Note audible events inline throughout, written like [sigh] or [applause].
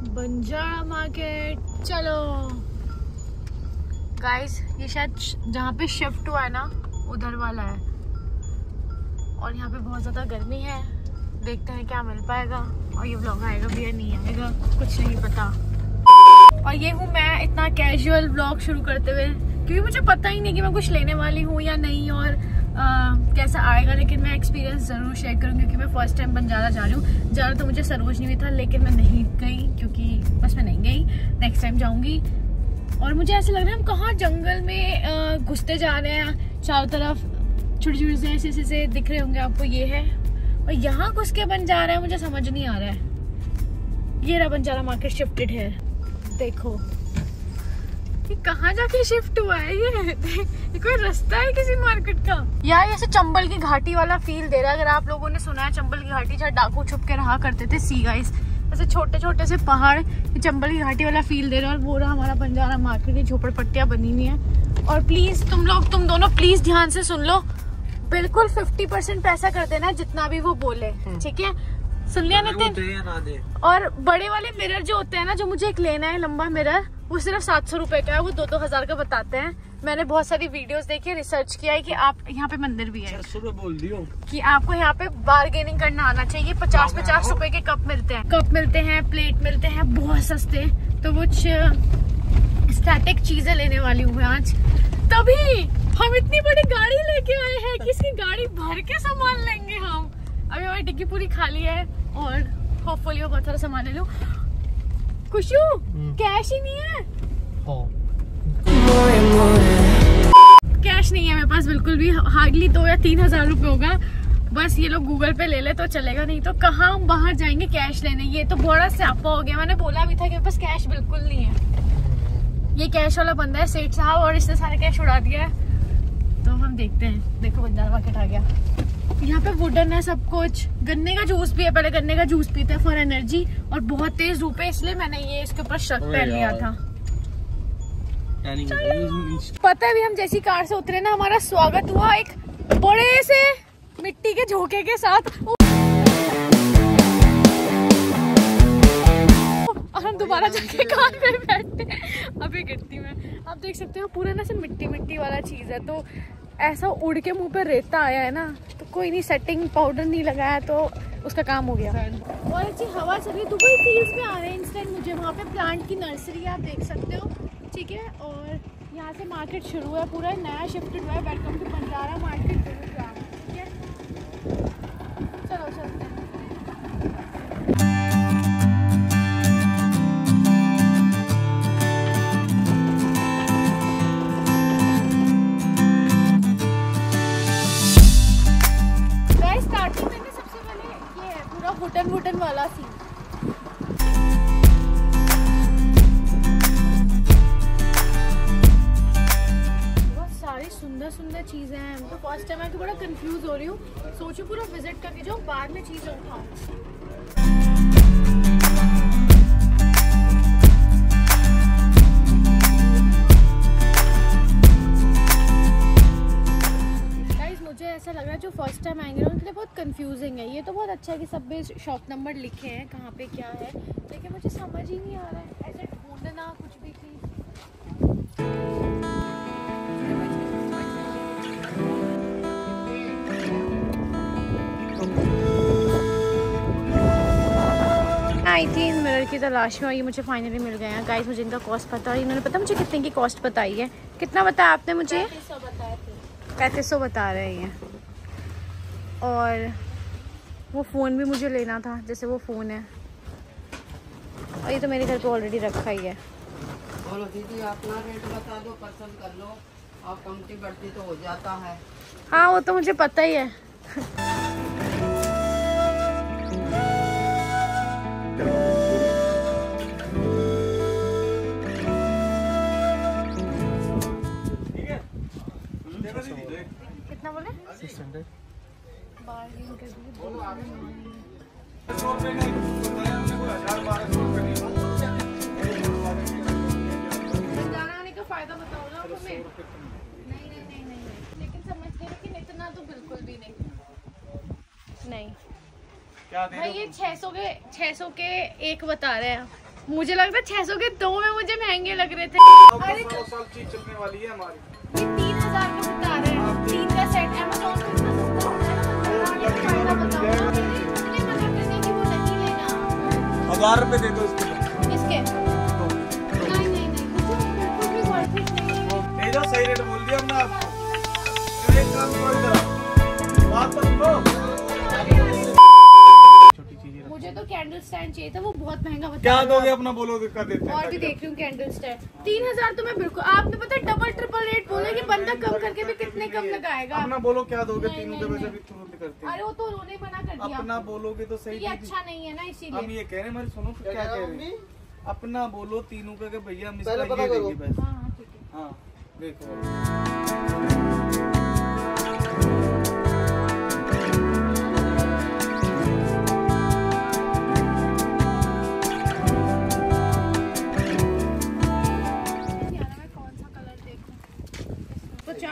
Banjara market, चलो। Guys ये शायद जहाँ पे शिफ्ट हुआ है ना, उधर वाला है। और यहाँ पे बहुत ज़्यादा गर्मी है। देखते हैं क्या मिल पाएगा। और ये ब्लॉग आएगा भी या नहीं आएगा, कुछ नहीं पता। और ये हूँ मैं इतना कैजुअल ब्लॉग शुरू करते हुए। क्योंकि मुझे पता ही नहीं कि मैं कुछ लेने वाली हूँ या नहीं, और कैसा आएगा, लेकिन मैं एक्सपीरियंस ज़रूर शेयर करूँगी, क्योंकि मैं फ़र्स्ट टाइम बंजारा जा रही हूँ। जाना तो मुझे सरोजनी भी था, लेकिन मैं नहीं गई, क्योंकि बस मैं नहीं गई। नेक्स्ट टाइम जाऊँगी। और मुझे ऐसा लग रहा है, हम कहाँ जंगल में घुसते जा रहे हैं, चारों तरफ़ छोटे छोटे से ऐसे ऐसे दिख रहे होंगे आपको, ये है। और यहाँ घुस के बन जा रहा है, मुझे समझ नहीं आ रहा है। ये रहा बंजारा मार्केट शिफ्टेड है। देखो। ये कहाँ जाके शिफ्ट हुआ है ये? ये कोई रास्ता है किसी मार्केट का? यार ऐसे चंबल की घाटी वाला फील दे रहा है। अगर आप लोगों ने सुना है चंबल की घाटी जहाँ डाकू छुप के रहा करते थे सी गाइस ऐसे छोटे छोटे से पहाड़ चंबल की घाटी वाला फील दे रहा है। और वो रहा हमारा बंजारा मार्केट की झोपड़पट्टियाँ बनी हुई है। और प्लीज़ तुम लोग तुम दोनों प्लीज़ ध्यान से सुन लो। बिल्कुल फिफ्टी परसेंट पैसा कर देना जितना भी वो बोले हम्म। ठीक है? सुन लिया नितिन? और बड़े वाले मिरर जो होते हैं ना जो मुझे एक लेना है लंबा मिरर वो सिर्फ़ सात सौ रुपये का है वो दो दो हज़ार का बताते हैं। मैंने बहुत सारी वीडियोस देखी रिसर्च किया है कि आप यहाँ पे मंदिर भी है। बोल दियो। कि आपको यहाँ पे बार्गेनिंग करना आना चाहिए पचास पचास रुपए के कप मिलते हैं। कप मिलते हैं प्लेट मिलते हैं बहुत सस्ते। तो कुछ स्टैटिक चीज़ें लेने वाली हूँ आज। तभी हम इतनी बड़ी गाड़ी लेके आए हैं कि इसकी गाड़ी भर के सामान लेंगे हम। अभी हमारी डिग्गी पूरी खाली है और होपफुली बहुत सारा सामान ले लूँ। खुशू कैश ही नहीं है। कैश नहीं है मेरे पास बिल्कुल भी। हार्डली दो या तीन हज़ार रुपए होगा। बस ये लोग गूगल पे ले ले तो चलेगा नहीं तो कहाँ हम बाहर जाएँगे कैश लेने? ये तो बड़ा स्यापा हो गया। मैंने बोला भी था कि मेरे पास कैश बिल्कुल नहीं है। ये कैश वाला बंदा है सेठ साहब और इसने सारे कैश उड़ा दिया है। तो हम देखते हैं। देखो बंजारा मार्केट आ गया। यहाँ पे वुडन है सब कुछ। गन्ने का जूस भी है पहले गन्ने का जूस पीते हैं फॉर एनर्जी और बहुत तेज धूप है इसलिए मैंने ये इसके ऊपर शर्ट पहन लिया था। पता है भी हम जैसी कार से उतरे ना हमारा स्वागत हुआ एक बड़े से मिट्टी के झोंके के साथ। और हम दोबारा जाके कार में बैठते अभी गिरती मैं। आप देख सकते हो पूरा ना से मिट्टी मिट्टी वाला चीज़ है तो ऐसा उड़ के मुँह पे रेता आया है ना तो कोई नहीं सेटिंग पाउडर नहीं लगाया तो उसका काम हो गया। और अच्छी हवा चल रही है, दुबई फ़ील्ड में आ रहे हैं इंस्टेंट मुझे, वहाँ पे प्लांट की नर्सरी आप देख सकते हो। ठीक है, और यहाँ से मार्केट शुरू है पूरा, नया शिफ्ट हुआ है वेलकम टू बंजारा मार्केट ठीक है। चलो चलते वुडन वाला सारी सुंदर सुंदर चीज़ें हैं। तो फ़र्स्ट टाइम तो बड़ा कंफ्यूज हो रही हूँ। सोचू पूरा विज़िट करके जाऊँ बाद में चीज़ें उठाओ ऐसा लग रहा है जो फ़र्स्ट टाइम आएँगे ना उनके लिए बहुत कंफ्यूजिंग है ये। तो बहुत अच्छा है कि सब में शॉप नंबर लिखे हैं कहाँ पे क्या है। लेकिन मुझे समझ ही नहीं आ रहा है। ऐसे ढूंढना कुछ भी चीज़ आई थी इन मिरर की तलाश में और ये मुझे फाइनली मिल गए हैं। गाइस मुझे इनका कॉस्ट पता है। और इन्होंने पता मुझे कितने की कॉस्ट बताई है? कितना बताया आपने मुझे? पैंतीस सौ बता रहे हैं और वो फ़ोन भी मुझे लेना था जैसे वो फ़ोन है। और ये तो मेरे घर पे ऑलरेडी रखा ही है। बोलो दीदी अपना रेट बता दो पसंद कर लो। और कमती बढ़ती तो हो जाता है। हाँ वो तो मुझे पता ही है। कितना बोले? 600 फ़ायदा बताओ ना हमें नहीं नहीं नहीं नहीं नहीं। लेकिन समझ लेकिन इतना तो बिल्कुल भी नहीं नहीं भाई ये 600 के 600 के एक बता रहे हैं। मुझे लगता है छह सौ के दो में मुझे महँगे लग रहे थे। अरे सौ साल चीज़ चलने वाली है हमारी। तीन हज़ार हज़ार रुपए दे दो इसके इसके? नहीं नहीं नहीं। इट नहीं है। ले जाओ सही रेट बोल दिया हमने आपको। कैंडल स्टैंड चाहिए था वो बहुत महँगा बता क्या दोगे अपना बोलो का देते हैं और भी देख रही हूँ कैंडल स्टैंड तीन हज़ार तो मैं बिल्कुल आपने पता डबल ट्रिपल रेट बोला कि बंदा कम करके भी कितने कम लगाएगा? अपना बोलो क्या दोगे तीनों। भी तुरंत करते अरे वो तो उन्होंने मना कर दिया। अपना बोलोगे तो सही ये अच्छा नहीं है ना इसीलिए। हम ये कह रहे हैं हमारी सुनो क्या कह रहे हैं? अपना बोलो तीनों का कि भैया हम इसका ये देंगे बस हाँ हाँ ठीक है। हाँ देखो।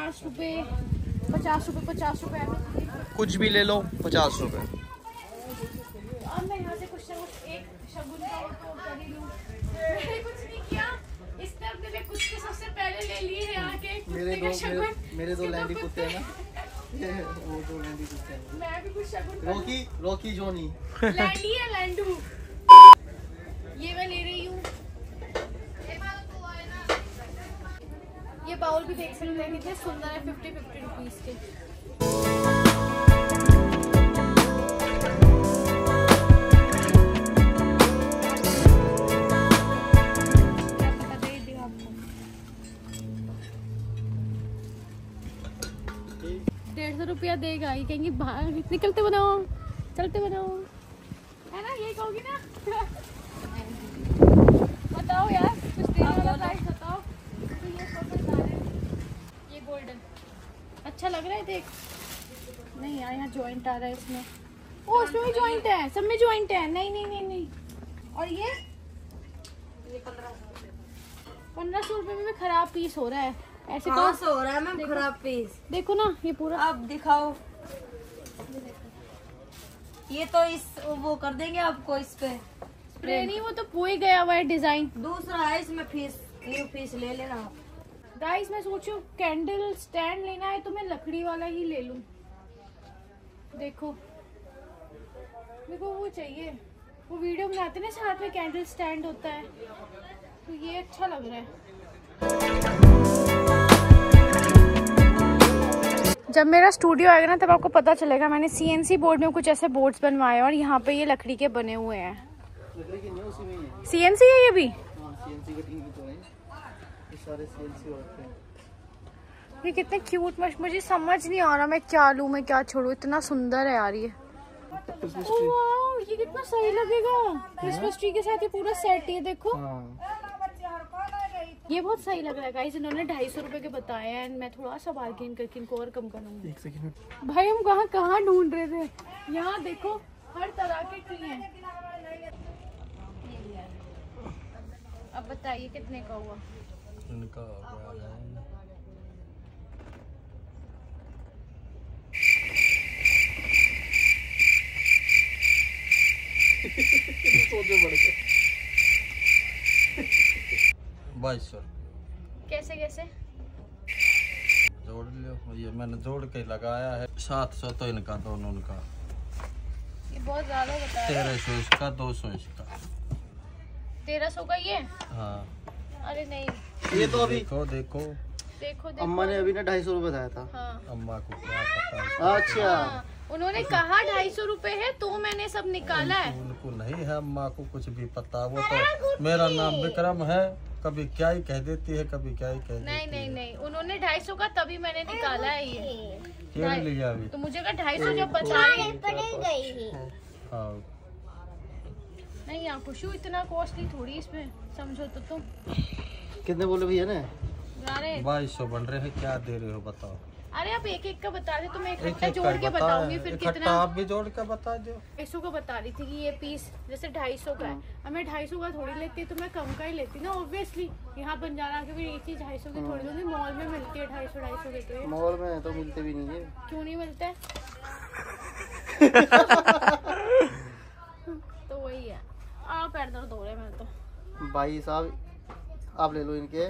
पचास रुपए पचास रुपए पचास रुपए कुछ भी ले लो पचास रुपए। अब मैं यहाँ से कुछ ना कुछ एक शगुन का वो तो कर ही लूँ। मैंने कुछ नहीं किया। इसने अपने लिए कुछ तो सबसे पहले ले लिए है आके मेरे दो मेरे, मेरे दो लैंडी कुत्ते- हैं ना। वो दो लैंडी कुत्ते हैं। मैं भी कुछ शगुन रॉकी रॉकी जोनी। लैंडी है लैंडू? ये मैं ले रही बाउल भी देख सकते हैं कितने सुंदर है फिफ्टी फिफ्टी रुपीज़ के। डेढ़ सौ रुपया देगा ये कहेंगे बाहर निकलते बनाओ चलते बनाओ। है ना ये कहोगी ना? [laughs] बताओ यार कुछ देने वाला प्राइस बताओ तो ये सब बता रहे हैं। ये गोल्डन। अच्छा लग रहा है देख। नहीं यार यहाँ ज्वाइंट आ रहा है इसमें। ओ इसमें भी जॉइंट है सब में ज्वाइंट है। नहीं नहीं नहीं नहीं। और ये? पंद्रह सौ रुपये में। खराब पीस हो रहा है। ऐसे कहाँ तो से हो रहा है मैम खराब पीस देखो ना ये पूरा। आप दिखाओ। ये तो इस वो कर देंगे आपको इस पे। स्प्रे नहीं वो तो हो ही गया हुआ है डिज़ाइन दूसरा है इसमें फ़ीस न्यू फ़ीस ले लेना आप। गाइस मैं सोचू कैंडल स्टैंड लेना है तो मैं लकड़ी वाला ही ले लूँ। देखो। देखो वो चाहिए। वो वीडियो बनाते ना साथ में कैंडल स्टैंड होता है। तो ये अच्छा लग रहा है। जब मेरा स्टूडियो आएगा ना तब आपको पता चलेगा मैंने सीएनसी बोर्ड में कुछ ऐसे बोर्ड्स बनवाए और यहाँ पे ये लकड़ी के बने हुए हैं। ही है। सीएनसी है ये भी हाँ सीएनसी कटिंग भी तो है ये सारे सीएनसी होते हैं। ये कितने क्यूट मश मुझे समझ नहीं आ रहा मैं क्या लूँ मैं क्या छोड़ू इतना सुंदर है यार ये। ये कितना सही लगेगा। क्रिसमस ट्री के साथ ये पूरा सेट ये देखो। हाँ। ये बहुत सही लग रहा है गाइस इन्होंने ढाई सौ रुपए के बताए हैं मैं थोड़ा सा बार्गेन करके इनको और कम करूँगी। एक सेकंड भाई हम कहाँ कहाँ ढूंढ रहे थे? यहाँ देखो हर तरह के ट्री हैं। अब बताइए कितने का हुआ? इनका हो गया है। बाईस सौ कैसे कैसे? जोड़ लो ये मैंने जोड़ के लगाया है। सात सौ तो इनका दोनों का ये बहुत ज़्यादा बता तेरह सौ इसका दो सौ इसका। तेरह सौ का ये? हाँ। अरे नहीं। ये तो अभी देखो देखो। देखो देखो। अम्मा ने अभी ना ढाई सौ रूपए बताया था। हाँ। अम्मा को क्या पता। अच्छा। हाँ, उन्होंने कहा ढाई सौ रूपए है तो मैंने सब निकाला है। उनको नहीं है अम्मा को कुछ भी पता वो तो मेरा नाम विक्रम है कभी क्या ही कह देती है कभी क्या ही कह नहीं नहीं नहीं उन्होंने ढाई सौ का तभी मैंने निकाला है ये। लिया अभी? तो मुझे ढाई सौ जब बताए हाँ नहीं यहाँ खुशू इतना कॉस्टली थोड़ी इसमें समझो तो तुम। कितने बोले भैया ने? बाईस सौ बन रहे हैं क्या दे रहे हो बताओ। अरे आप एक एक का बता रहे तो मैं एक इकट्ठा एक जोड़ के बताऊँगी फिर कितना? आप भी जोड़ के बता दो। ढाई सौ का बता रही थी कि ये पीस जैसे ढाई सौ का है। अब मैं ढाई सौ का थोड़ी लेती तो मैं कम का ही लेती ना ऑब्वियसली यहाँ बंजारा के भी एक चीज़ ढाई सौ की थोड़ी लूँगी मॉल में मिलती है ढाई सौ ढाई सौ के मॉल में तो मिलते भी नहीं है। क्यों नहीं मिलते? तो [laughs] है आ पैर दर्द हो रहे हैं मेरे तो। भाई साहब आप ले लो इनके।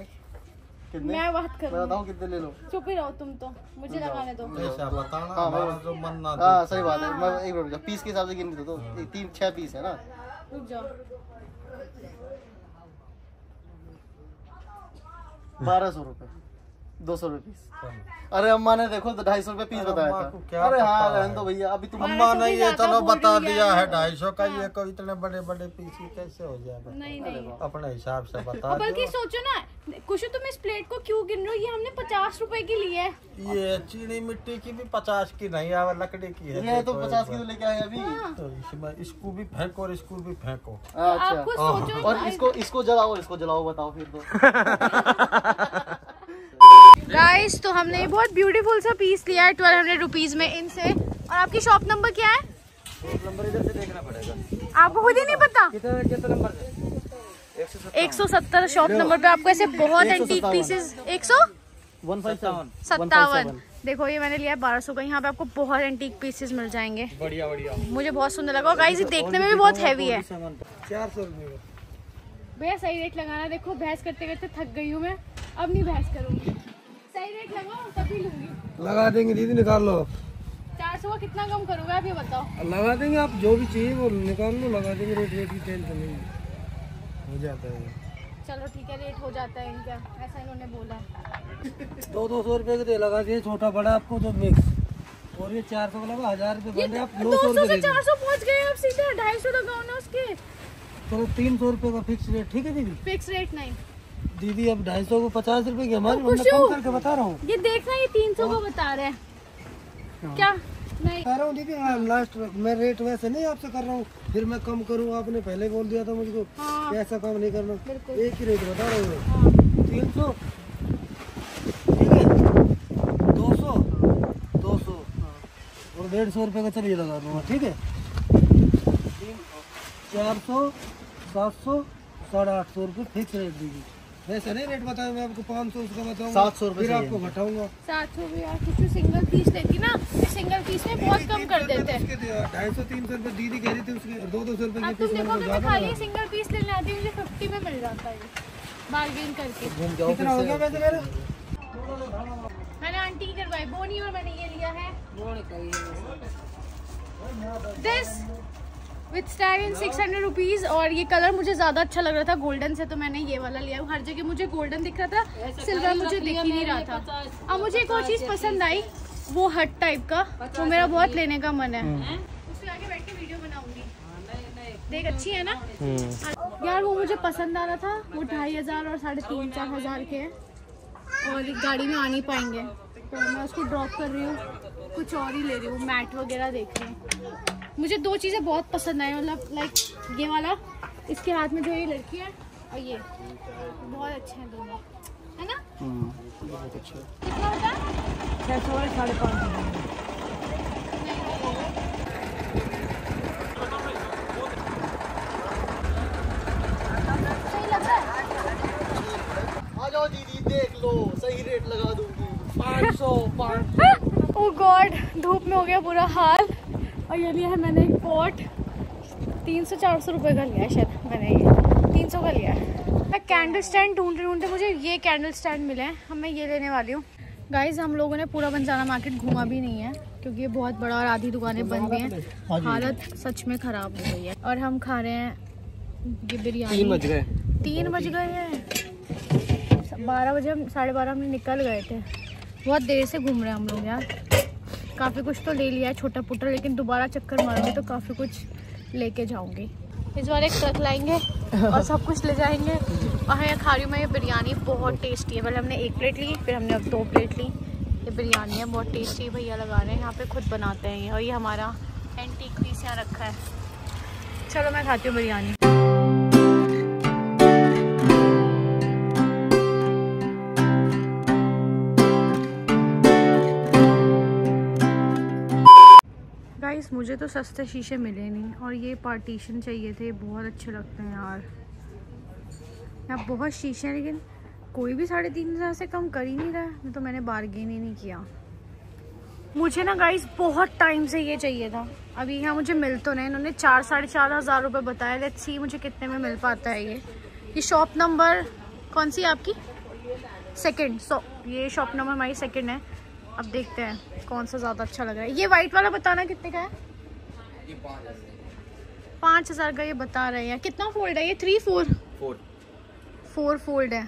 कितने? मैं बात मैं करूँ बताऊँ कितने ले लो? चुप ही रहो तुम तो। मुझे लगाने दो। ऐसा बताना हाँ, हमारा हाँ। जो मन ना हाँ सही बात है। मैं एक मिनट पीस के हिसाब से गिन दो तो। तीन छह पीस है ना? रुक जाओ। बारह सौ रुपए। दो सौ रुपये पीस अरे अम्मा ने देखो तो ढाई सौ रुपये पीस बताया था। क्या अरे हाँ रहने दो भैया अभी तुम अम्मा ने ये चलो बता है। दिया है ढाई सौ का ये को इतने बड़े बड़े पीस ही कैसे हो जाएगा नहीं नहीं। अपने हिसाब से [laughs] बता बल्कि सोचो ना कुछ तुम इस प्लेट को क्यों गिन रहे हो? ये हमने पचास रुपए की ली है। ये चीनी मिट्टी की भी पचास की नहीं है लकड़ी की है। ये तो पचास की किलो लेके आए अभी। हाँ। तो इसमें इसको भी फेंको और इसको भी फेंको। अच्छा। हाँ। और इसको इसको जलाओ इसको जलाओ बताओ फिर तो। [laughs] [laughs] गाइस तो हमने बहुत ब्यूटीफुल सा पीस लिया है ट्वेल्व हंड्रेड रुपीज़ में इनसे। और आपकी शॉप नंबर क्या है? नंबर इधर से देखना पड़ेगा। आपको खुद ही नहीं पता? कितना कितना नंबर एक सौ सत्तर शॉप नंबर पे आपको ऐसे बहुत एंटीक पीसेस एक सौ? सत्तावन। देखो ये मैंने लिया है बारह सौ का। यहाँ पे आपको बहुत एंटीक पीसेस मिल जाएँगे। बढ़िया बढ़िया। मुझे बहुत सुंदर लगा। और गाइस ये देखने में भी बहुत हैवी है। चार सौ भैया सही रेट लगाना। देखो बहस करते करते थक गई हूँ मैं। अब नहीं बहस करूँगी। सही रेट लगाओ तभी लूँगी। लगा देंगे दीदी निकाल लो। चार सौ कितना कम करोगे आप ये बताओ। लगा देंगे आप जो भी चाहिए वो निकाल लो लगा देंगे रेट रेट की टेंशन नहीं हो जाता है चलो ठीक है रेट हो जाता है इनका ऐसा इन्होंने बोला। दो दो सौ रुपए के दे लगा दिए छोटा बड़ा आपको तो मिक्स और ये चार सौ का लगा हज़ार रुपए बन आप नौ दो सौ से चार सौ पहुँच गए आप सीधे ढाई सौ लगाओ ना उसके। तो तीन सौ रुपए का फिक्स रेट ठीक है दीदी? फिक्स रेट नहीं। दीदी अब ढाई सौ को पचास रूपए की हमारी तो कम करके बता रहा हूँ। ये देखना ये तीन सौ को बता रहे हैं। क्या? नहीं बता रहा हूँ दीदी हाँ, लास्ट मैं रेट वैसे नहीं आपसे कर रहा हूँ फिर मैं कम करूँ आपने पहले बोल दिया था मुझको हाँ। ऐसा काम नहीं करना। एक ही रेट बता रहा हूँ हाँ। तीन सौ? ठीक है? दो सौ? दो सौ। और डेढ़ सौ रुपये का चलिए लगा दूँगा ठीक है? चार सौ सात सौ साढ़े आठ सौ रुपये फिक्स रेट दीजिए। वैसे नहीं रेट बताया मैं आपको पाँच सौ उसका बताऊँगा 700 रुपये फिर आपको घटाऊँगा। सात सौ भी यार कुछ सिंगल पीस लेती ना सिंगल पीस में बहुत कम कर देते हैं। ढाई सौ तीन सौ रुपये दीदी कह रही थी उसके दो दो सौ रुपये खाली सिंगल पीस लेने आती हूँ मुझे फिफ्टी में मिल जाता है। बार्गेन करके। कितना हो गया वैसे मेरा? मैंने आंटी की करवाई बोनी और मैंने ये लिया है। This with stag in six hundred rupees और ये कलर मुझे ज़्यादा अच्छा लग रहा था गोल्डन से तो मैंने ये वाला लिया। हर जगह मुझे गोल्डन दिख रहा था सिल्वर मुझे दिख ही नहीं रहा था। अब मुझे एक और चीज़ पसंद आई वो हट टाइप का वो मेरा बहुत लेने का मन है। उससे आगे बैठ के वीडियो बनाऊँगी। देख अच्छी है ना? यार वो मुझे पसंद आ रहा था वो ढाई हज़ार और साढ़े तीन चार हज़ार के। हैं और गाड़ी में आ नहीं पाएँगे। तो मैं उसको ड्रॉप कर रही हूँ। कुछ और ही ले रही हूँ मैट वगैरह देख रही हूँ। मुझे दो चीज़ें बहुत पसंद आई मतलब लाइक ये वाला इसके हाथ में जो ये लड़की है और ये। बहुत अच्छे हैं दोनों। है ना? कितना होता है? छः सौ साढ़े पाँच सौ। सही लग रहा है? आ जाओ दीदी देख लो सही रेट लगा दूँगी। पाँच सौ पाँच ओ गॉड धूप में हो गया बुरा हाल और ये लिया है मैंने एक पॉट। तीन सौ चार सौ रुपये का लिया है शायद मैंने ये। तीन सौ का लिया है। मैं कैंडल स्टैंड ढूंढते ढूंढते मुझे ये कैंडल स्टैंड मिले हैं। अब मैं ये लेने वाली हूँ। गाइज़ हम लोगों ने पूरा बंजारा मार्केट घूमा भी नहीं है क्योंकि ये बहुत बड़ा और आधी दुकानें बंद भी हैं। हालत सच में ख़राब हो गई है। और हम खा रहे हैं ये बिरयानी। तीन बज गए। तीन बज गए हैं। बारह बजे हम साढ़े बारह में निकल गए थे। बहुत देर से घूम रहे हैं हम लोग यार। काफ़ी कुछ तो ले लिया है, छोटा पुटा लेकिन दोबारा चक्कर मारूँगी तो काफ़ी कुछ लेके जाऊँगी इस बार एक ट्रक लाएँगे और सब कुछ ले जाएँगे। और यहाँ खा रही हूँ मैं ये बिरयानी बहुत टेस्टी है। पहले हमने एक प्लेट ली, फिर हमने अब दो प्लेट ली। ये बिरयानी है, बहुत टेस्टी भैया, लगा रहे हैं। यहाँ पे खुद बनाते हैं और ये हमारा एंटीक पीस यहाँ रखा है। चलो, मैं खाती हूँ बिरयानी। मुझे तो सस्ते शीशे मिले नहीं और ये पार्टीशन चाहिए थे, बहुत अच्छे लगते हैं यार। यहाँ बहुत शीशे हैं, लेकिन कोई भी साढ़े तीन हज़ार से कम कर ही नहीं रहा तो मैंने बार्गेन ही नहीं किया। मुझे ना गाइस बहुत टाइम से ये चाहिए था। अभी यहाँ मुझे मिल तो नहीं इन्होंने चार, साढ़े चार हज़ार रुपये बताया लेट्स सी मुझे कितने में मिल पाता है ये। ये शॉप नंबर कौन सी आपकी? सेकंड सो ये शॉप नंबर हमारी सेकंड है। अब देखते हैं कौन सा ज़्यादा अच्छा लग रहा है। ये वाइट वाला बताना कितने का है? पाँच हज़ार का ये बता रहे हैं। कितना फोल्ड है ये? थ्री फोर फोर फोल्ड है।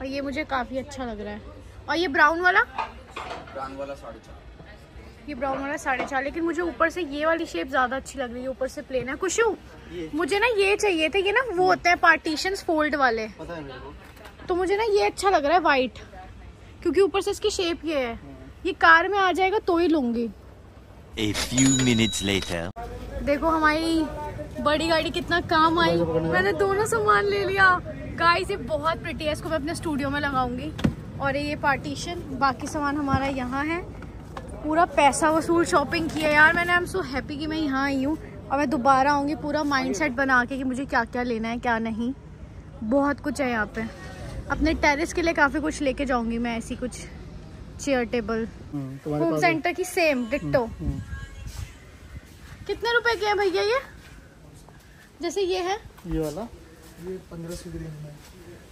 और ये मुझे काफ़ी अच्छा लग रहा है। और ये ब्राउन वाला? ब्राउन वाला साढ़े चार। ये ब्राउन वाला साढ़े चार। लेकिन मुझे ऊपर से ये वाली शेप ज़्यादा अच्छी लग रही है। ऊपर से प्लेन है। खुशू मुझे ना ये चाहिए थे। ये ना वो होते हैं पार्टीशन फोल्ड वाले। पता है तो मुझे ना ये अच्छा लग रहा है वाइट क्योंकि ऊपर से इसकी शेप ये है। ये कार में आ जाएगा तो ही लूँगी। A few minutes later. देखो हमारी बड़ी गाड़ी कितना काम आई। मैंने दोनों सामान ले लिया। गाइस ये बहुत प्रिटी है। इसको मैं अपने स्टूडियो में लगाऊँगी। और ये पार्टीशन बाकी सामान हमारा यहाँ है। पूरा पैसा वसूल शॉपिंग किया। यार मैंने आई एम सो हैप्पी कि मैं यहाँ आई हूँ। और मैं दोबारा आऊँगी पूरा माइंडसेट बना के कि मुझे क्या क्या लेना है क्या नहीं। बहुत कुछ है यहाँ पे। अपने टेरेस के लिए काफ़ी कुछ लेके जाऊँगी मैं ऐसी कुछ। Chair table hmm, Home Centre की सेम डिट्टो हम्म, कितने रुपए के हैं भैया ये? जैसे ये है? ये वाला। ये पंद्रह सौ है।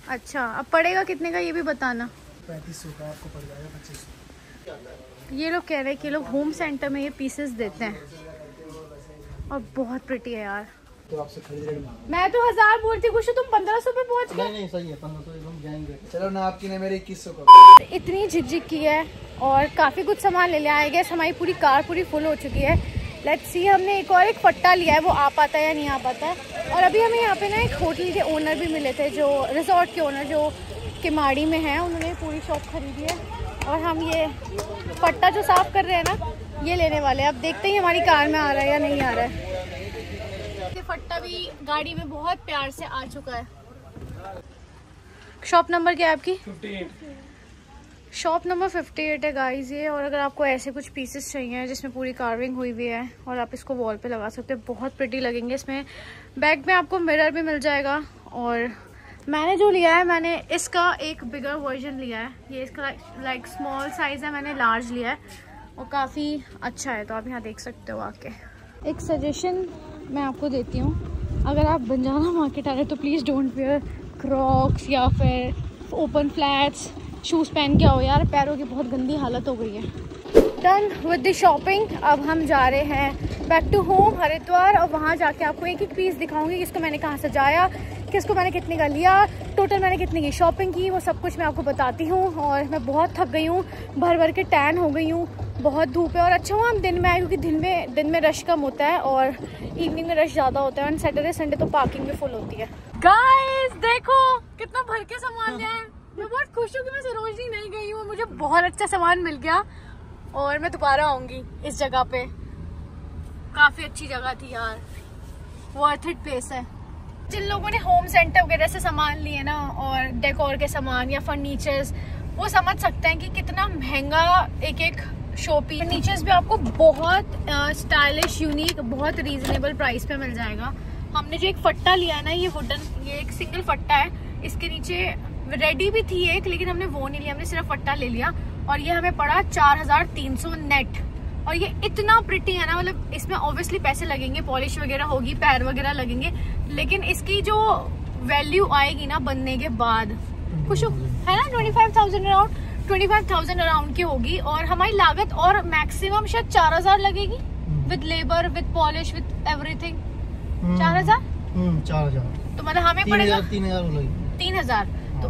अच्छा अब पड़ेगा कितने का ये भी बताना। पैंतीस सौ का आपको पड़ जाएगा पच्चीस सौ। ये लोग कह रहे हैं कि लोग होम सेंटर में ये पीसेस देते हैं। और बहुत प्रिटी है यार। तो आपसे खरीद मैं तो हज़ार बोलती कुछ तुम? पंद्रह सौ पे पहुँच गए। नहीं नहीं सही है पंद्रह सौ एकदम जाएँगे। चलो ना आपकी ने मेरे इक्कीस सौ का इतनी झिकझिक की है और काफ़ी कुछ सामान ले लिया। आई गैस हमारी पूरी कार पूरी फुल हो चुकी है। लेट्स सी हमने एक और एक पट्टा लिया है वो आ पाता है या नहीं आ पाता है। और अभी हमें यहाँ पे ना एक होटल के ओनर भी मिले थे जो रिजॉर्ट के ओनर जो किमाड़ी में है उन्होंने पूरी शॉप खरीदी है। और हम ये पट्टा जो साफ़ कर रहे हैं ना ये लेने वाले हैं। अब देखते ही हमारी कार में आ रहा है या नहीं आ रहा है। ये फट्टा भी गाड़ी में बहुत प्यार से आ चुका है। शॉप नंबर क्या है आपकी? शॉप नंबर 58 है गाइस ये और अगर आपको ऐसे कुछ पीसेस चाहिए जिसमें पूरी कार्विंग हुई हुई है और आप इसको वॉल पे लगा सकते हैं बहुत प्रिटी लगेंगे इसमें। बैग में आपको मिरर भी मिल जाएगा और मैंने जो लिया है मैंने इसका एक बिगर वर्जन लिया है। ये इसका लाइक स्मॉल साइज़ है मैंने लार्ज लिया है और काफ़ी अच्छा है तो आप यहाँ देख सकते हो आके। एक सजेशन मैं आपको देती हूँ। अगर आप बंजारा मार्केट आ रहे हैं तो प्लीज़ डोंट वेयर क्रॉक्स या फिर ओपन फ्लैट्स शूज़ पहन के आओ यार। पैरों की बहुत गंदी हालत हो गई है। डन विद द शॉपिंग अब हम जा रहे हैं बैक टू होम हरिद्वार। और वहाँ जाके आपको एक एक पीस दिखाऊँगी किसको मैंने कहाँ सजाया। किसको मैंने कितने का लिया टोटल मैंने कितने की शॉपिंग की, वो सब कुछ मैं आपको बताती हूँ और मैं बहुत थक गई हूँ, भर भर के टैन हो गई हूँ, बहुत धूप है और अच्छा हुआ हम दिन में आए क्योंकि दिन में दिन में रश कम होता है और इवनिंग में रश ज़्यादा होता है और सैटरडे संडे तो पार्किंग भी फुल होती है। गाइस देखो, कितना भर के सामान है। मैं बहुत खुश हूँ कि मैं सरोजनी नहीं गई हूँ मुझे बहुत अच्छा सामान मिल गया और मैं दोबारा आऊँगी इस जगह पे। काफ़ी अच्छी जगह थी यार। वर्थ इट प्लेस है। जिन लोगों ने होम सेंटर वगैरह से सामान लिए ना, और डेकोर के सामान या फर्नीचर्स वो समझ सकते हैं कि कितना महँगा एक एक शोपी फर्नीचर्स भी आपको बहुत स्टाइलिश यूनिक बहुत रीजनेबल प्राइस पे मिल जाएगा। हमने जो एक फट्टा लिया ना, ये वुडन ये एक सिंगल फट्टा है। इसके नीचे रेडी भी थी एक, लेकिन हमने वो नहीं लिया, हमने सिर्फ़ फट्टा ले लिया। और ये हमें पड़ा चार हज़ार तीन सौ नेट और ये इतना प्रिटी है ना मतलब इसमें ऑब्वियसली पैसे लगेंगे पॉलिश वगैरह होगी पैर वगैरह लगेंगे लेकिन इसकी जो वैल्यू आएगी ना बनने के बाद खुश हो है ना twenty five thousand around twenty five thousand around की होगी और हमारी लागत और मैक्सिमम शायद चार हज़ार लगेगी with labour with polish with everything चार हज़ार? हम्म चार हज़ार। तो मतलब हमें पड़ेगा तीन हज़ार तीन हज़ार। तो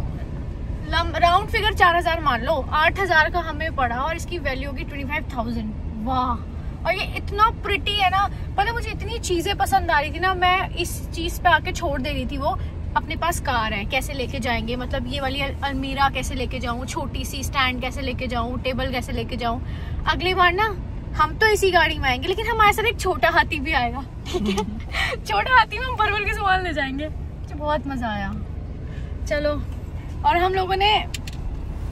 राउंड फिगर चार हज़ार मान लो आठ हज़ार का हमें पड़ा और इसकी वैल्यू होगी ट्वेंटी फाइव थाउज़ेंड वाह। और ये इतना प्रिटी है ना। पता मुझे इतनी चीज़ें पसंद आ रही थी ना मैं इस चीज़ पे आके छोड़ दे रही थी वो। अपने पास कार है कैसे लेके जाएँगे? मतलब ये वाली अलमीरा कैसे लेके जाऊँ? छोटी सी स्टैंड कैसे लेके जाऊँ? टेबल कैसे लेके जाऊँ? अगली बार ना हम तो इसी गाड़ी में आएँगे लेकिन हमारे साथ एक छोटा हाथी भी आएगा ठीक है? [laughs] छोटा हाथी में हम भर भर के सामान ले जाएँगे। बहुत मज़ा आया। चलो और हम लोगों ने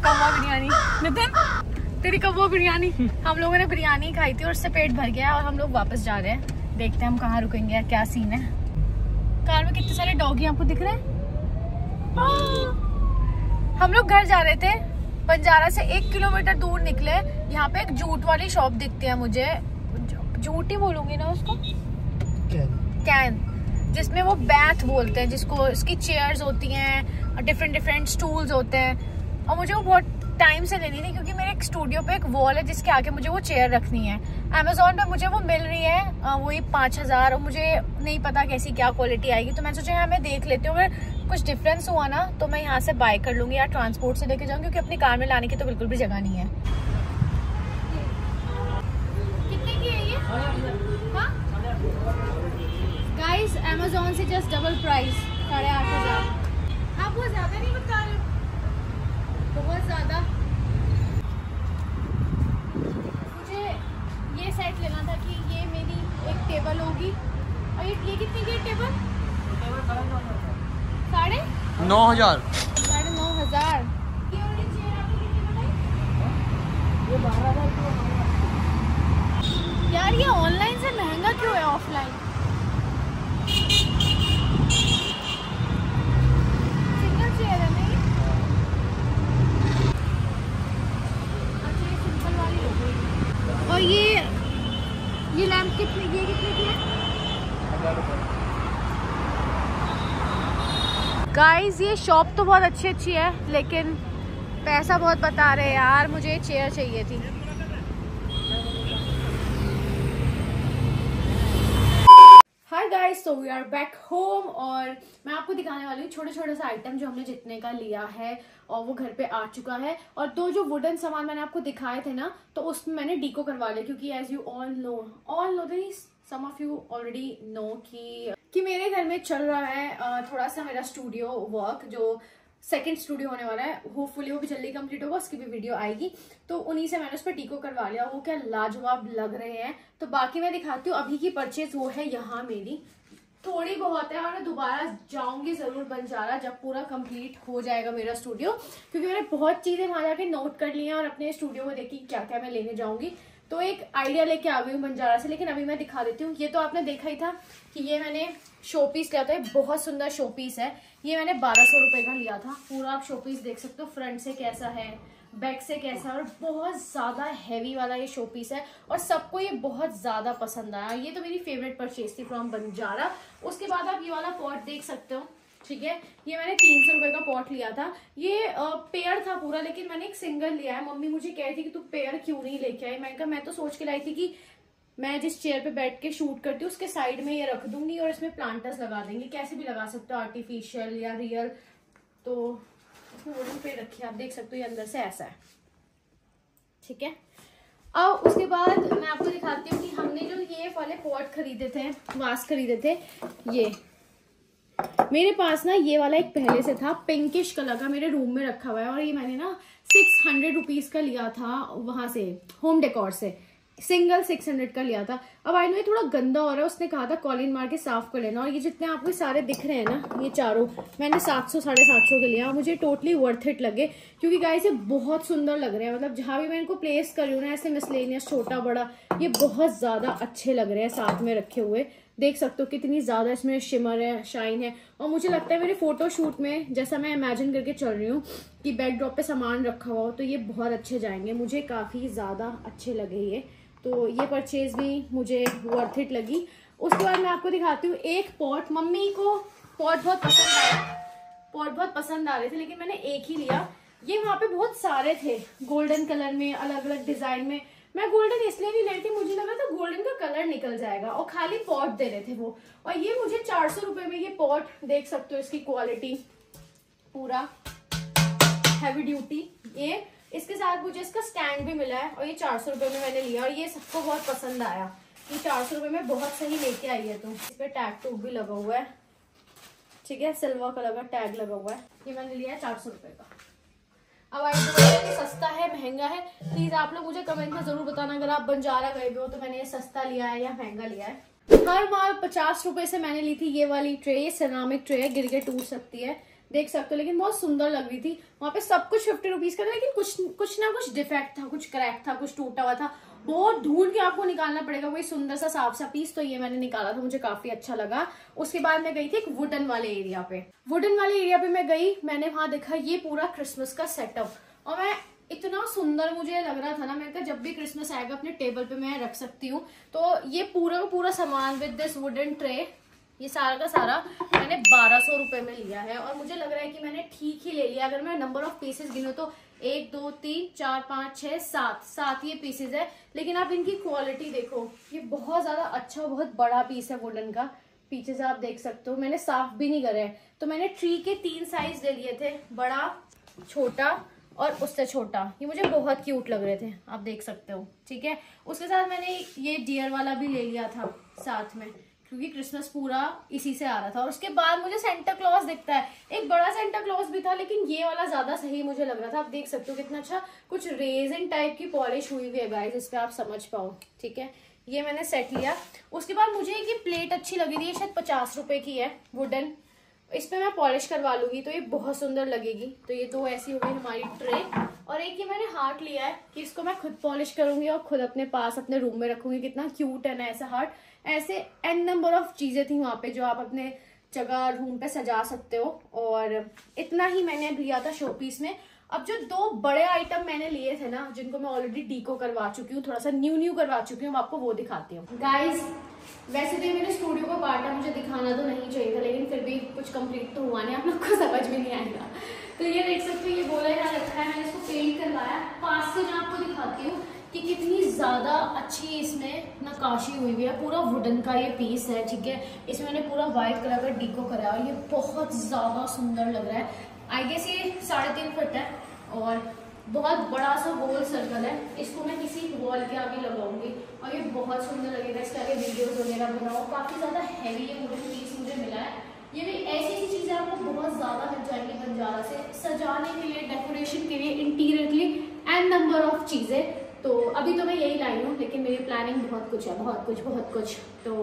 कौवा बिरयानी। नितिन? तेरी कौवा बिरयानी? हम लोगों ने बिरयानी खाई थी और उससे पेट भर गया और हम लोग वापस जा रहे हैं। देखते हैं हम कहाँ रुकेंगे यार क्या सीन है। कार में कितने सारे डॉगी आपको दिख रहे हैं। हम लोग घर जा रहे थे। बंजारा से एक किलोमीटर दूर निकले। यहाँ पे एक जूट वाली शॉप दिखती है मुझे। जूट ही बोलूँगी ना उसको? कैन जिसमें वो बैथ बोलते हैं जिसको इसकी चेयर्स होती हैं डिफरेंट डिफरेंट स्टूल्स होते हैं। और मुझे वो बहुत टाइम से लेनी थी, क्योंकि मेरे एक स्टूडियो पे एक वॉल है जिसके आगे मुझे वो चेयर रखनी है। अमेजोन पे मुझे वो मिल रही है वही पाँच हज़ार, और मुझे नहीं पता कैसी क्या क्वालिटी आएगी। तो मैं सोचा यहाँ मैं देख लेती हूँ, अगर कुछ डिफरेंस हुआ ना तो मैं यहाँ से बाय कर लूँगी या ट्रांसपोर्ट से लेके जाऊँगी, क्योंकि अपनी कार में लाने की तो बिल्कुल भी जगह नहीं है। की है हाँ? गाइस अमेजोन से जस्ट डबल प्राइस साढ़े आठ हज़ार। आप वो ज़्यादा नहीं बता रहे हो? बहुत ज़्यादा। मुझे ये सेट लेना था कि ये मेरी एक टेबल होगी। और ये ये कितनी की टेबल साढ़े? नौ हज़ार। साढ़े नौ हज़ार। ये वाली चेयर आपको कितनी बताई? यार ये ऑनलाइन से महँगा क्यों है ऑफलाइन सिंगल चेयर है नहीं अच्छा ये सिंपल वाली हो गई और ये ये लैम्प कितने ये कितने की है? गाइज़ ये शॉप तो बहुत अच्छी अच्छी है लेकिन पैसा बहुत बता रहे हैं यार मुझे चेयर चाहिए थी hi guys so we are back home और मैं आपको दिखाने वाली हूँ छोटे छोटे सा आइटम जो हमने जितने का लिया है और वो घर पे आ चुका है और दो जो वुडन सामान मैंने आपको दिखाए थे ना तो उसमें मैंने डीको करवा लिया क्योंकि as you all know all know some of you already know कि कि मेरे घर में चल रहा है थोड़ा सा मेरा स्टूडियो वर्क जो सेकेंड स्टूडियो होने वाला है। होपफुली वो भी जल्दी कंप्लीट होगा, उसकी भी वीडियो आएगी। तो उन्हीं से मैंने उस पर टीको करवा लिया। वो क्या लाजवाब लग रहे हैं। तो बाकी मैं दिखाती हूँ, अभी की परचेज वो है यहाँ मेरी। थोड़ी बहुत है और मैं दोबारा जाऊँगी ज़रूर बंजारा जब पूरा कंप्लीट हो जाएगा मेरा स्टूडियो क्योंकि मैंने बहुत चीज़ें वहाँ जाके नोट कर ली हैं और अपने स्टूडियो में देखी क्या क्या मैं लेने जाऊँगी। तो एक आइडिया लेके आ गई हूँ बंजारा से, लेकिन अभी मैं दिखा देती हूँ। ये तो आपने देखा ही था कि ये मैंने शो पीस लिया था बहुत सुंदर शो पीस है। ये मैंने बारह सौ रुपए का लिया था। पूरा आप शो पीस देख सकते हो फ्रंट से कैसा है बैक से कैसा है और बहुत ज़्यादा हैवी वाला ये शो पीस है और सबको ये बहुत ज़्यादा पसंद आया। ये तो मेरी फेवरेट परचेज थी फ्रॉम बंजारा उसके बाद आप ये वाला पॉट देख सकते हो, ठीक है? ये मैंने तीन सौ रुपए का पॉट लिया था। ये पेयर था पूरा, लेकिन मैंने एक सिंगल लिया है। मम्मी मुझे कह रही थी कि तू पेयर क्यों नहीं लेके आई? मैंने कहा, मैं तो सोच के लाई थी कि मैं जिस चेयर पे बैठ के शूट करती हूँ, उसके साइड में ये रख दूँगी और इसमें प्लांटर्स लगा देंगे। कैसे भी लगा सकते हो आर्टिफिशियल या रियल तो इसमें वुडन पे रखिए आप देख सकते हो ये अंदर से ऐसा है। ठीक है? अब उसके बाद मैं आपको दिखाती हूँ कि हमने जो ये वाले पॉट खरीदे थे वास खरीदे थे, ये। मेरे पास ना ये वाला एक पहले से था पिंकिश कलर का मेरे रूम में रखा हुआ है और ये मैंने ना सिक्स हंड्रेड रुपीज़ का लिया था वहाँ से होम डेकोर से। सिंगल सिक्स हंड्रेड का लिया था। अब आई नो ये थोड़ा गंदा हो रहा है, उसने कहा था कॉलिन मार के साफ़ कर लेना। और ये जितने आपको सारे दिख रहे हैं ना, ये चारों, मैंने सात सौ, साढ़े सात सौ के लिया मुझे टोटली वर्थ इट लगे। क्योंकि गाइस ये बहुत सुंदर लग रहे हैं। मतलब जहाँ भी मैं इनको प्लेस कर हूँ ना, ऐसे मिसलेनियस छोटा, बड़ा, ये बहुत ज़्यादा अच्छे लग रहे हैं साथ में रखे हुए। देख सकते हो कितनी ज़्यादा इसमें शिमर है शाइन है। और मुझे लगता है मेरे फ़ोटो शूट में, जैसा मैं इमेजिन करके चल रही हूँ कि बैकड्रॉप पे सामान रखा हुआ हो तो ये बहुत अच्छे जाएँगे। मुझे काफ़ी ज़्यादा अच्छे लगे ये। तो ये परचेज भी मुझे वर्थ इट लगी। उसके बाद मैं आपको दिखाती हूँ, एक पॉट मम्मी को पॉट बहुत पसंद आया। पॉट बहुत पसंद आ रहे थे, लेकिन मैंने एक ही लिया। ये वहाँ पे बहुत सारे थे गोल्डन कलर में अलग अलग डिज़ाइन में। मैं गोल्डन इसलिए नहीं ले रही थी, मुझे लगा था गोल्डन का कलर निकल जाएगा। और खाली पॉट दे रहे थे वो। और ये मुझे चार सौ रुपए में ये पॉट देख सकते हो इसकी क्वालिटी पूरा हैवी ड्यूटी ये। इसके साथ मुझे इसका स्टैंड भी मिला है और ये चार सौ रुपए में मैंने लिया और ये सबको बहुत पसंद आया। ये चार सौ में बहुत सही लेके आई है तुम। इस पे टैग टूग भी लगा हुआ है। ठीक है सिल्वर कलर का टैग लगा हुआ है। ये मैंने लिया है चार सौ रुपए का। अब आई तो सस्ता है, महँगा है। प्लीज़ आप लोग मुझे कमेंट में ज़रूर बताना। अगर आप बंजारा गए हो तो मैंने ये सस्ता लिया है या महँगा लिया है। हर माल पचास रुपए से मैंने ली थी। ये वाली ट्रे, ये ट्रे है, गिर के टूट सकती है। देख सकते हो, लेकिन बहुत सुंदर लग रही थी। वहाँ पे सब कुछ फिफ्टी रुपीज़ का था, लेकिन कुछ कुछ ना कुछ डिफेक्ट था, कुछ क्रैक था, कुछ टूटा हुआ था। बहुत ढूंढ के आपको निकालना पड़ेगा, वही सुंदर सा साफ़ सा पीस तो ये मैंने निकाला था, मुझे काफ़ी अच्छा लगा। उसके बाद मैं गई थी एक वुडन वाले एरिया पे। वुडन वाले एरिया पे मैं गई, मैंने वहाँ देखा, ये पूरा क्रिसमस का सेटअप और मैं इतना सुंदर मुझे लग रहा था ना मैंने कहा जब भी क्रिसमस आएगा, अपने टेबल पे मैं रख सकती हूँ। तो ये पूरा का पूरा सामान विद दिस वुडन ट्रे ये सारा का सारा मैंने बारह सौ रुपए में लिया है और मुझे लग रहा है कि मैंने ठीक ही ले लिया। अगर मैं नंबर ऑफ़ पीसेस गिनूं तो एक, दो, तीन, चार, पाँच छः सात सात ये पीसेस है। लेकिन आप इनकी क्वालिटी देखो, ये बहुत ज़्यादा अच्छा बहुत बड़ा पीस है वुडन का। पीछे से आप देख सकते हो, मैंने साफ़ भी नहीं करे। तो मैंने ट्री के तीन साइज़ ले लिए थे, बड़ा, छोटा और उससे छोटा। ये मुझे बहुत क्यूट लग रहे थे, आप देख सकते हो, ठीक है? उसके साथ मैंने ये डियर वाला भी ले लिया था साथ में। क्योंकि क्रिसमस पूरा इसी से आ रहा था। और उसके बाद मुझे सेंटा क्लॉज दिखता है। एक बड़ा सेंटा क्लॉज भी था, लेकिन ये वाला ज़्यादा सही मुझे लग रहा था। आप देख सकते हो कितना अच्छा कुछ रेजन टाइप की पॉलिश हुई हुई है गाइस इस पे आप समझ पाओ, ठीक है? ये मैंने सेट लिया। उसके बाद मुझे ये प्लेट अच्छी लगी थी शायद पचास रुपए की है वुडन इस पे मैं पॉलिश करवा लूँगी तो ये बहुत सुंदर लगेगी। तो ये दो ऐसी हो गई हमारी ट्रे और एक ये मैंने हार्ट लिया है, कि इसको मैं खुद पॉलिश करूँगी और खुद अपने पास, अपने रूम में रखूँगी। कितना क्यूट है ना ऐसा हार्ट ऐसे एन नंबर ऑफ़ चीज़ें थी वहाँ पे जो आप अपने जगह रूम पे सजा सकते हो। और इतना ही मैंने लिया था शो पीस में। अब जो दो बड़े आइटम मैंने लिए थे ना, जिनको मैं ऑलरेडी डीको करवा चुकी हूँ थोड़ा सा न्यू न्यू करवा चुकी हूँ आपको वो दिखाती हूँ। गाइज़ वैसे तो ये मैंने स्टूडियो का पार्ट है, मुझे दिखाना तो नहीं चाहिए था, लेकिन फिर भी कुछ कंप्लीट तो हुआ नहीं आप लोग को समझ में नहीं आएगा। तो ये देख सकते हो, ये बोला यहाँ रखा है, मैंने इसको पेंट करवाया। पास से मैं आपको दिखाती हूँ। कि कितनी ज़्यादा अच्छी इसमें नकाशी हुई हुई है। पूरा वुडन का ये पीस है, ठीक है? इसमें मैंने पूरा व्हाइट कलर का डीको करा और ये बहुत ज़्यादा सुंदर लग रहा है। आई गेस ये साढ़े तीन फुट है और बहुत बड़ा सा गोल सर्कल है। इसको मैं किसी वॉल के आगे लगाऊँगी और ये बहुत सुंदर लगेगा। इसके आगे वीडियोस वगैरह बनाओ। काफ़ी ज़्यादा हैवी ये वुडन पीस मुझे मिला है। ये भी ऐसी ऐसी चीज़ें आपको बहुत ज़्यादा मिल जाएँगी बंजारा से। सजाने के लिए डेकोरेशन के लिए इंटीरियर के लिए एंड नंबर ऑफ़ चीज़ें। तो अभी तो मैं यही लाई हूँ, लेकिन मेरी प्लानिंग बहुत कुछ है, बहुत कुछ बहुत कुछ। तो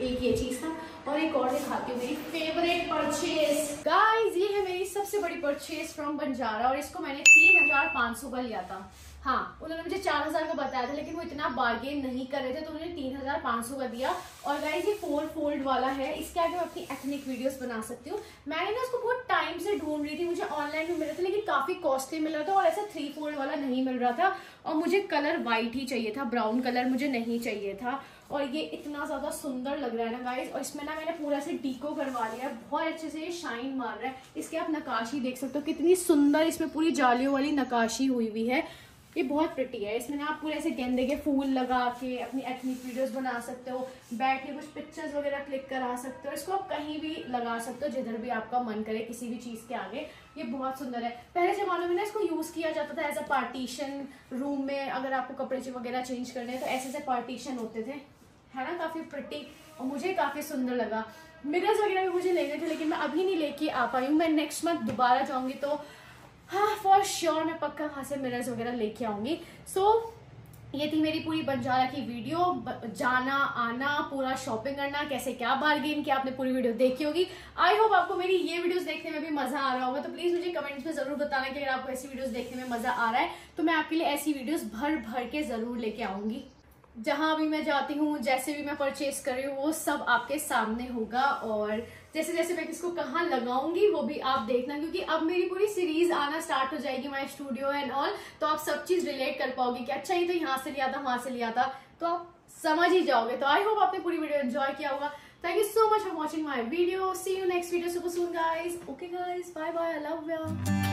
एक ये चीज़ था, और एक और दिखाती हूँ मेरी फेवरेट परचेज गाइस ये है मेरी सबसे बड़ी परचेज फ्रॉम बंजारा और इसको मैंने तीन हज़ार पाँच सौ का लिया था। हाँ उन्होंने मुझे चार हज़ार का बताया था, लेकिन वो इतना बार्गेन नहीं कर रहे थे तो उन्होंने तीन हज़ार पाँच सौ का दिया। और गाइज़ ये फोर फोल्ड वाला है, इसके आगे मैं अपनी एथनिक वीडियोस बना सकती हूँ। मैंने ना उसको बहुत टाइम से ढूंढ रही थी, मुझे ऑनलाइन भी मिल रहा था, लेकिन काफ़ी कॉस्टली मिल रहा था और ऐसा थ्री फोल्ड वाला नहीं मिल रहा था। और मुझे कलर व्हाइट ही चाहिए था ब्राउन कलर मुझे नहीं चाहिए था। और ये इतना ज़्यादा सुंदर लग रहा है ना गाइज़ और इसमें ना मैंने पूरा से डीको करवा लिया है। बहुत अच्छे से ये शाइन मार रहा है। इसके आप नकाशी देख सकते हो, कितनी सुंदर इसमें पूरी जालियों वाली नकाशी हुई हुई है। ये बहुत प्रिटी है। इसमें ना आप पूरे ऐसे गेंदे के फूल लगा के अपनी एथनिक वीडियोस बना सकते हो, बैठ के कुछ पिक्चर्स वगैरह क्लिक करा सकते हो। इसको आप कहीं भी लगा सकते हो, जिधर भी आपका मन करे, किसी भी चीज़ के आगे। ये बहुत सुंदर है। पहले जमाने में ना इसको यूज़ किया जाता था एज अ पार्टीशन रूम में, अगर आपको कपड़े वगैरह चेंज करने तो ऐसे ऐसे पार्टीशन होते थे। है ना काफ़ी प्रिटी और मुझे काफ़ी सुंदर लगा। मिरर्स वगैरह भी मुझे लेने थे लेकिन मैं अभी नहीं लेके आ पाई हूँ। मैं नेक्स्ट मंथ दोबारा जाऊँगी तो हाँ फॉर श्योर मैं पक्का वहाँ से मिरर्स वगैरह लेके आऊँगी। सो so, ये थी मेरी पूरी बंजारा की वीडियो जाना आना पूरा शॉपिंग करना कैसे क्या बार्गेन किया आपने पूरी वीडियो देखी होगी। आई होप आपको मेरी ये वीडियोस देखने में भी मज़ा आ रहा होगा। तो प्लीज़ मुझे कमेंट्स में ज़रूर बताना कि अगर आपको ऐसी वीडियोस देखने में मज़ा आ रहा है तो मैं आपके लिए ऐसी वीडियोस भर भर के ज़रूर लेके आऊँगी। जहाँ भी मैं जाती हूँ, जैसे भी मैं परचेज कर रही हूँ, वो सब आपके सामने होगा और जैसे जैसे मैं किसको कहाँ लगाऊँगी, वो भी आप देखना क्योंकि अब मेरी पूरी सीरीज़ आना स्टार्ट हो जाएगी माई स्टूडियो एंड ऑल तो आप सब चीज़ रिलेट कर पाओगे कि अच्छा ये तो यहाँ से लिया था, वहाँ से लिया था तो आप समझ ही जाओगे। तो आई होप आपने पूरी वीडियो एंजॉय किया होगा। Thank you so much for watching my video see you next video super soon guys okay guys bye bye I love you